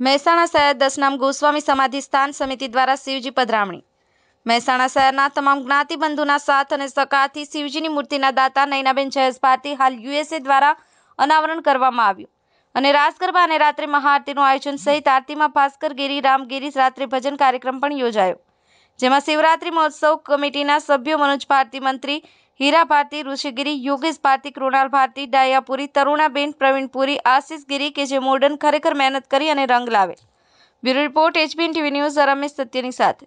મહેસાણા શહેર દશનામ ગોસ્વામી સમાધિ સ્થાન સમિતિ દ્વારા શિવજી પધરામણી. મહેસાણા શહેરના તમામ જ્ઞાતિબંધુના સાથ અને સકાથી શિવજીની મૂર્તિના દાતા નૈનાબેન જયેશ ભારતી હાલ યુએસએ દ્વારા અનાવરણ કરવામાં આવ્યું. અને રાસ અને રાત્રે મહાઆરતીનું આયોજન સહિત આરતીમાં ભાસ્કર ગીરી રામગીરી રાત્રે ભજન કાર્યક્રમ પણ યોજાયો. જેમાં શિવરાત્રી મહોત્સવ કમિટીના સભ્યો મનોજ ભારતી મંત્રી હીરા ભારતી, ઋષિગીરી, યોગેશ ભારતી, કૃણાલ ભારતી, ડાયાપુરી, તરુણાબેન પ્રવીણપુરી આશીષ ગીરી કે જે મોર્ડન ખરેખર મહેનત કરી અને રંગ લાવે. Bureau report, HBN TV news Ramesh સત્યની સાથે.